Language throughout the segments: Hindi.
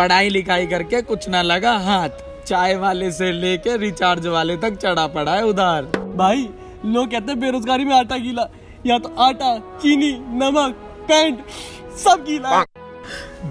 पढ़ाई लिखाई करके कुछ ना लगा हाथ। चाय वाले से लेके रिचार्ज वाले तक चढ़ा पड़ा है उधार। भाई, लोग कहते हैं बेरोजगारी में आटा गीला। या तो आटा, चीनी, नमक, पेंट, सब गीला।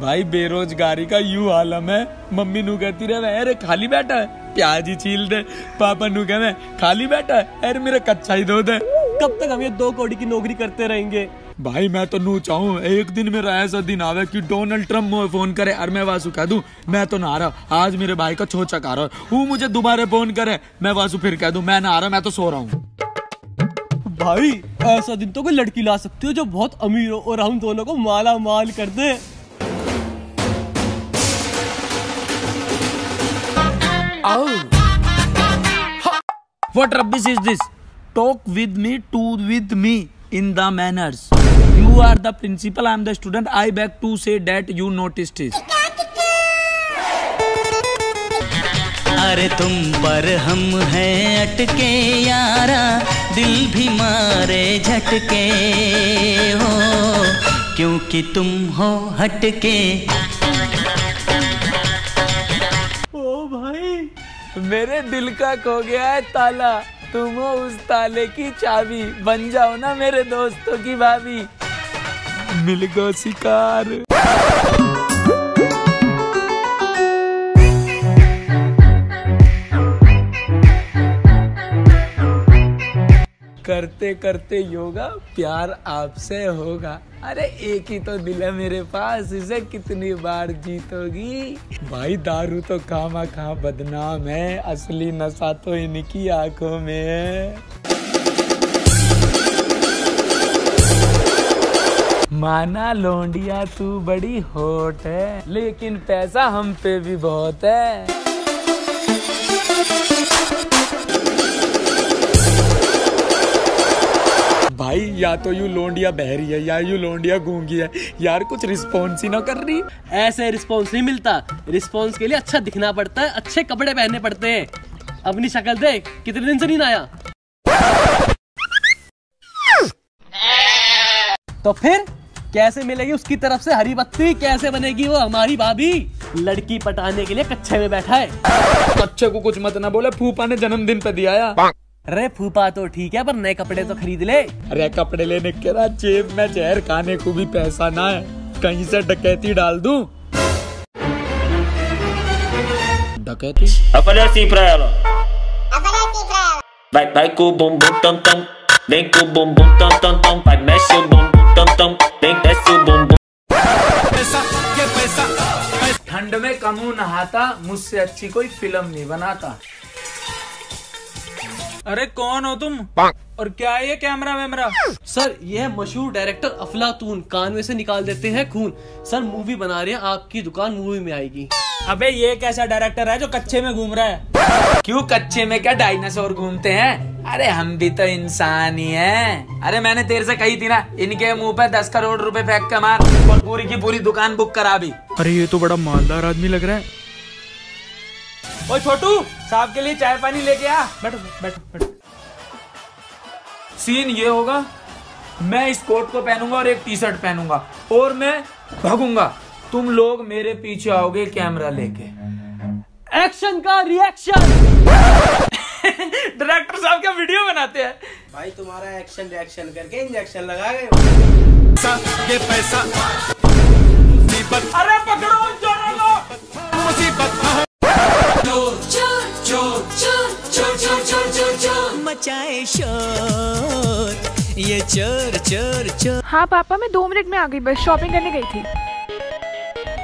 भाई, बेरोजगारी का यू आलम है। मम्मी नु कहती रहे अरे, खाली बैठा है। प्याज ही छील दे। पापा नु कहे खाली बैठा है। अरे, मेरा कच्चा ही दो दे। कब तक हम ये दो कौड़ी की नौकरी करते रहेंगे? भाई मैं तो नू चाहूँ एक दिन मेरा ऐसा दिन आवे कि डोनाल्ड ट्रंप मुझे फ़ोन करे और मैं वासु कह दूँ मैं तो ना रहा आज मेरे भाई का छोचा आ रहा वो मुझे दोबारा फ़ोन करे मैं वासु फिर कह दूँ मैं ना आ रहा मैं तो सो रहा हूँ भाई ऐसा दिन तो कोई लड़की ला सकती हो जो बहुत अमीर हो और हम दोनों को माला माल कर दे What rubbish is this? Talk with me, to with me in the manners. You are the principal, I am the student. I beg to say that you noticed it. अरे तुम पर हम हैं अटके यारा दिल भी मारे झटके। हो क्योंकि तुम हो हटके। ओ भाई मेरे दिल का खो गया है ताला। तुम हो उस ताले की चाबी। बन जाओ ना मेरे दोस्तों की भाभी। मिल गो शिकार। करते करते योगा प्यार आपसे होगा। अरे एक ही तो दिल है मेरे पास, इसे कितनी बार जीतोगी? भाई दारू तो खामा खा बदनाम है, असली नशा तो इनकी आँखों में है। माना लोंडिया तू बड़ी होट है लेकिन पैसा हम पे भी बहुत है। भाई या तो यू लोंडिया बहरी है या यू लोंडिया गूँगी है। यार कुछ रिस्पॉन्स ही ना कर रही। ऐसे रिस्पॉन्स नहीं मिलता। रिस्पॉन्स के लिए अच्छा दिखना पड़ता है अच्छे कपड़े पहनने पड़ते हैं। अपनी शक्ल देख कितने दिन से नहीं आया। तो फिर? कैसे मिलेगी उसकी तरफ़ से हरी बत्ती? कैसे बनेगी वो हमारी भाभी? लड़की पटाने के लिए कच्चे में बैठा है। बच्चे को कुछ मत ना बोले फूफा ने जन्मदिन पे दिया या अरे फूफा तो ठीक है पर नए कपड़े तो खरीद ले। अरे कपड़े लेने के बाद जेब में जहर खाने को भी पैसा ना है। कहीं से डकैती डाल दूँ? डकैती? vai com o bumbum tam tam. Vem com o bumbum tam tam tam. Vai, mexe o bumbum tam tam. Vem, desce o bumbum. ठंड में कमू नहाता मुझसे अच्छी कोई फ़िल्म नहीं बनाता। अरे कौन हो तुम? और क्या है ये कैमरा वैमरा? सर यह है मशहूर डायरेक्टर अफलातून। कान में से निकाल देते हैं खून। सर मूवी बना रहे हैं आपकी दुकान मूवी में आएगी। अबे ये कैसा डायरेक्टर है जो कच्चे में घूम रहा है? क्यों कच्चे में क्या डायनासोर घूमते हैं? अरे हम भी तो इंसान ही हैं। अरे मैंने तेरे से कही थी ना इनके मुँह पे दस करोड़ रुपए फेंक के मार और पूरी की पूरी दुकान बुक करा भी अरे ये तो बड़ा मालदार आदमी लग रहा है। ओ छोटू साहब के लिए चाय पानी लेके आ। बैठो बैठो बैठो। सीन ये होगा मैं इस कोट को पहनूँगा और एक टी शर्ट पहनूँगा और मैं भागूँगा। तुम लोग मेरे पीछे आओगे कैमरा लेके। एक्शन का रिएक्शन डायरेक्टर साहब क्या वीडियो बनाते हैं? भाई तुम्हारा एक्शन रिएक्शन करके इंजेक्शन लगा गए अरे पकड़ो जोड़ो लो मचाए शोर ये चोर चोर चोर। हाँ पापा मैं दो मिनट में आ गई बस शॉपिंग करने गई थी।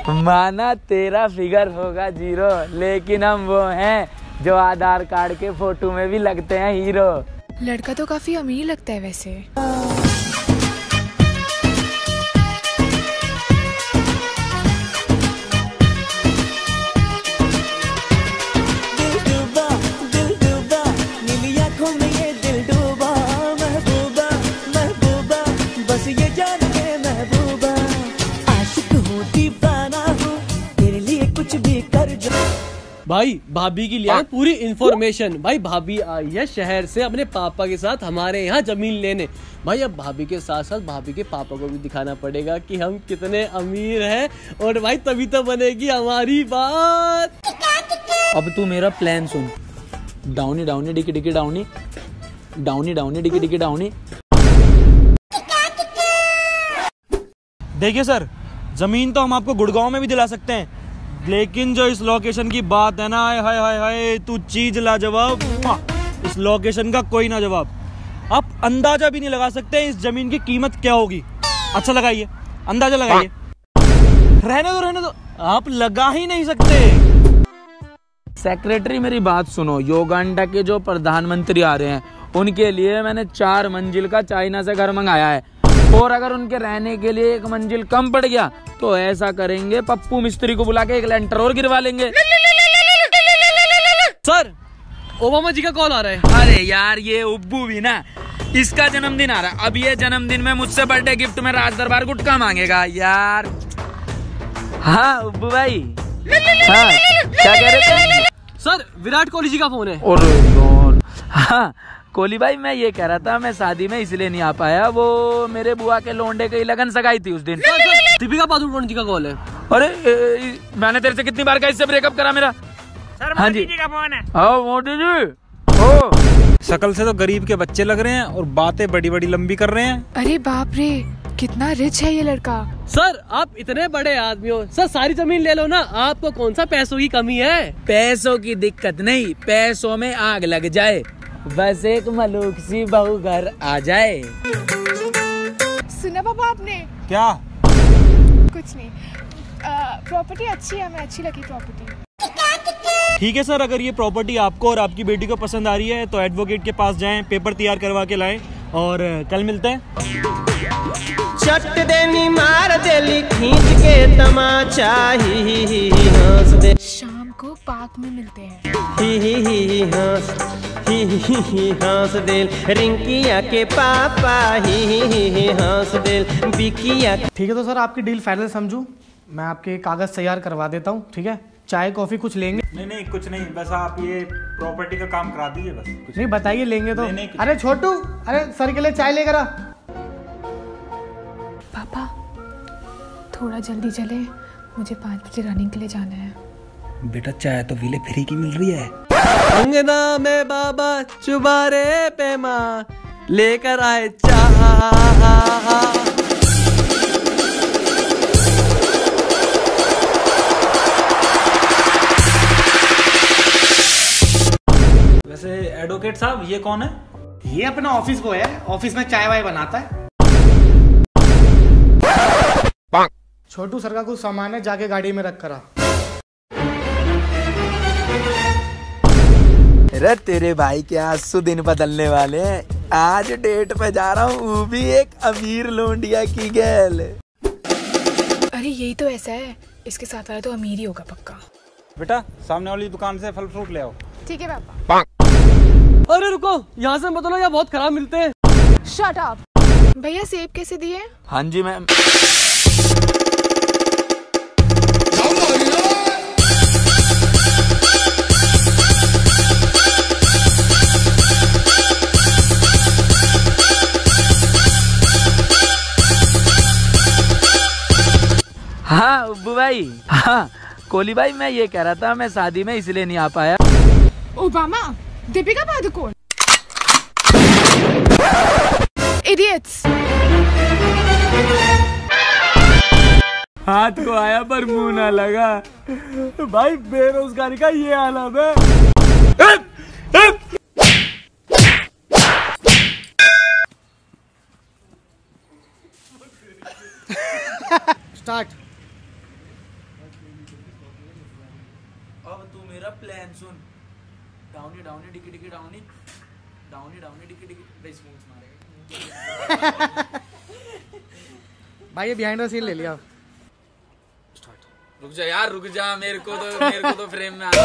माना तेरा फिगर होगा ज़ीरो, लेकिन हम वो हैं जो आधार कार्ड के फ़ोटो में भी लगते हैं हीरो। लड़का तो काफ़ी अमीर लगता है वैसे। भाई भाभी की लिया पूरी इन्फॉर्मेशन भाई भाभी आई है शहर से अपने पापा के साथ हमारे यहाँ ज़मीन लेने। भाई अब भाभी के साथ साथ भाभी के पापा को भी दिखाना पड़ेगा कि हम कितने अमीर हैं और भाई तभी तो बनेगी हमारी बात। अब तू मेरा प्लान सुन। डाउनी डाउनी डिकी डिकी डाउनी डाउनी डाउनी डिकी डिकी डाउनी देखिए सर ज़मीन तो हम आपको गुड़गांव में भी दिला सकते हैं लेकिन जो इस लोकेशन की बात है ना हाय हाय हाय हाय तू चीज़ लाजवाब। हाँ, इस लोकेशन का कोई ना जवाब आप अंदाज़ा भी नहीं लगा सकते इस ज़मीन की कीमत क्या होगी। अच्छा लगाइए अंदाज़ा लगाइए। रहने दो रहने दो। आप लगा ही नहीं सकते। सेक्रेटरी मेरी बात सुनो। योगांडा के जो प्रधानमंत्री आ रहे हैं उनके लिए मैंने चार मंजिल का चाइना से घर मंगाया है। और अगर उनके रहने के लिए एक मंजिल कम पड़ गया तो ऐसा करेंगे पप्पू मिस्त्री को बुला के एक लेंटर और गिरवा लेंगे। सर ओबामा जी का कॉल आ रहा है। अरे यार ये उब्बू भी ना इसका जन्मदिन आ रहा है। अब ये जन्मदिन में मुझसे बर्थडे गिफ्ट में राज दरबार गुटका मांगेगा। यार। हाँ उब्बू भाई। हाँ क्या कह रहे थे? सर विराट कोहली जी का फ़ोन है। और हाँ कोहली भाई मैं ये कह रहा था मैं शादी में इसलिए नहीं आ पाया। वो मेरे बुआ के लोंडे की लगन सगाई थी उस दिन। दीपिका पादुकोण जी का कॉल है। अरे ए, ए, मैंने तेरे से कितनी बार कहा इससे ब्रेकअप करा मेरा। सर हाँ जी। का फ़ोन है। हाँ मोदी जी। ओ। शकल से तो गरीब के बच्चे लग रहे हैं और बातें बड़ी बड़ी लंबी कर रहे हैं। अरे बाप रे कितना रिच है ये लड़का। सर आप इतने बड़े आदमी हो। सर सारी ज़मीन ले लो ना। आपको कौन सा पैसों की कमी है? पैसों की दिक्कत नहीं पैसों में आग लग जाए। बस एक मलूक सी बहू घर आ जाए। सुना पापा आपने? क्या? कुछ नहीं। प्रॉपर्टी अच्छी है हमें अच्छी लगी प्रॉपर्टी ठीक है सर अगर ये प्रॉपर्टी आपको और आपकी बेटी को पसंद आ रही है तो एडवोकेट के पास जाएँ पेपर तैयार करवा के लाएँ और कल मिलते हैं। चट देनी मार देली खींच के तमाचा ही ही ही ही हंस दे। पार्क में मिलते हैं। ही ही ही ही हंस ही ही ही ही हंस देल। रिंकिया के पापा ही ही ही ही हंस देल। बिकिया ठीक है तो सर आपकी डील फाइनल समझू? मैं आपके कागज़ तैयार करवा देता हूँ ठीक है? चाय कॉफ़ी कुछ लेंगे? नहीं नहीं कुछ नहीं बस आप ये प्रॉपर्टी का काम करा दीजिए बस कुछ नहीं बताइए लेंगे तो। नहीं, नहीं, अरे छोटू अरे सर के लिए चाय लेकर आ। पापा थोड़ा जल्दी चले। मुझे पाँच बजे रनिंग के लिए जाना है। बेटा चाय तो विले फ्री की मिल रही है। अंगना में बाबा चुबारे पे माँ लेकर आए चाह। वैसे एडवोकेट साहब ये कौन है? ये अपना ऑफ़िस बॉय है। ऑफ़िस में चाय वाय बनाता है। छोटू सर का कुछ सामान है जाके गाड़ी में रख करा अरे तेरे भाई के आँसू दिन बदलने वाले हैं। आज डेट पे जा रहा हूँ वो भी एक अमीर लोंडिया की गैल। अरे यही तो ऐसा है। इसके साथ वाला तो अमीर ही होगा पक्का। बेटा सामने वाली दुकान से फल फ्रूट ले आओ। ठीक है पापा। अरे रुको यहाँ से मतलब यहाँ बहुत खराब मिलते हैं। शट अप भैया सेब कैसे दिए? हाँ जी मैम। कोहली भाई मैं ये कह रहा था मैं शादी में इसलिए नहीं आ पाया। ओबामा दीपिका पादुकोण। इडियट्स हाथ को आया पर मुँह ना लगा। भाई बेरोजगारी का ये आलम है। स्टार्ट अब तू मेरा प्लान सुन। डाउनी डाउनी डिकी डिकी डाउनी डाउनी डाउनी डिकी डिकी भाई स्मूथ मारेगा भाई ये बिहाइंड द सीन ले लिया। रुक जा यार रुक जा। मेरे को तो मेरे को तो फ्रेम में आना